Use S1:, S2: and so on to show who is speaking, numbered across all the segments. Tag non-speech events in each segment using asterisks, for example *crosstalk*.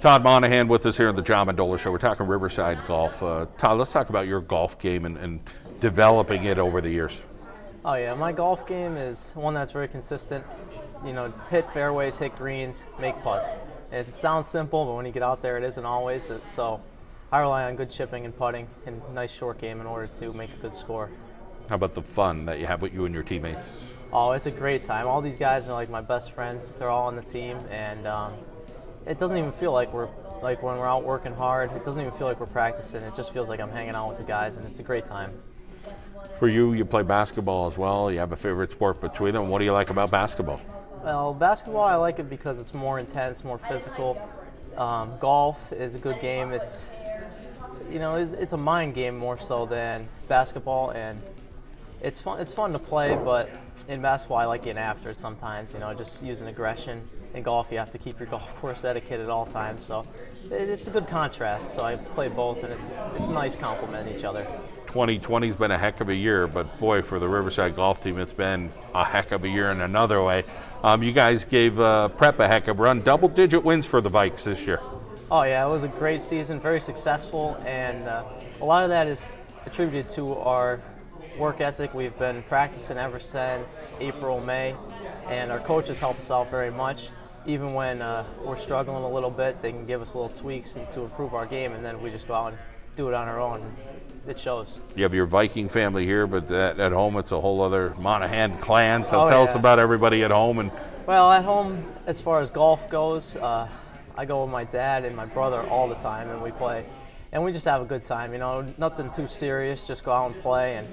S1: Todd Monahan with us here on the John Mendola Show. We're talking Riverside Golf. Uh, Todd, let's talk about your golf game and, and developing it over the years.
S2: Oh yeah, my golf game is one that's very consistent. You know, hit fairways, hit greens, make putts. It sounds simple, but when you get out there, it isn't always. So I rely on good chipping and putting and nice short game in order to make a good score.
S1: How about the fun that you have with you and your teammates?
S2: Oh, it's a great time. All these guys are like my best friends. They're all on the team, and um, it doesn't even feel like we're like when we're out working hard. It doesn't even feel like we're practicing. It just feels like I'm hanging out with the guys, and it's a great time.
S1: For you, you play basketball as well. You have a favorite sport between them. What do you like about basketball?
S2: Well, basketball I like it because it's more intense, more physical. Um, golf is a good game. It's you know it's a mind game more so than basketball, and it's fun. It's fun to play, but in basketball, I like getting after it sometimes. You know, just using aggression. In golf, you have to keep your *laughs* golf course etiquette at all times. So it, it's a good contrast. So I play both, and it's it's nice complement each other.
S1: 2020's been a heck of a year, but boy, for the Riverside golf team, it's been a heck of a year in another way. Um, you guys gave uh, Prep a heck of a run, double-digit wins for the Vikes this year.
S2: Oh yeah, it was a great season, very successful, and uh, a lot of that is attributed to our work ethic. We've been practicing ever since April, May, and our coaches help us out very much. Even when uh, we're struggling a little bit, they can give us little tweaks to improve our game, and then we just go out and do it on our own. It shows.
S1: You have your Viking family here, but at, at home it's a whole other Monahan clan. So
S2: oh,
S1: tell
S2: yeah.
S1: us about everybody at home and.
S2: Well, at home, as far as golf goes, uh, I go with my dad and my brother all the time, and we play, and we just have a good time. You know, nothing too serious. Just go out and play and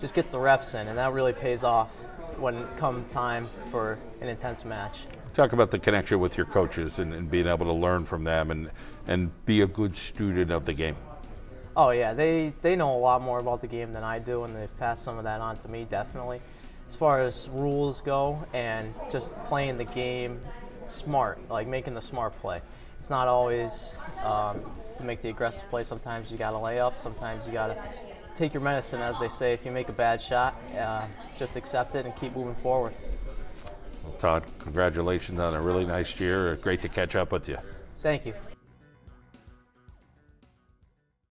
S2: just get the reps in, and that really pays off when come time for an intense match.
S1: Talk about the connection with your coaches and, and, being able to learn from them and, and be a good student of the game.
S2: Oh yeah, they, they know a lot more about the game than I do, and they've passed some of that on to me, definitely. As far as rules go and just playing the game smart, like making the smart play. It's not always um, to make the aggressive play. Sometimes you got to lay up. Sometimes you got to take your medicine, as they say. If you make a bad shot, uh, just accept it and keep moving forward.
S1: Well, Todd, congratulations on a really nice year. Great to catch up with you.
S2: Thank you.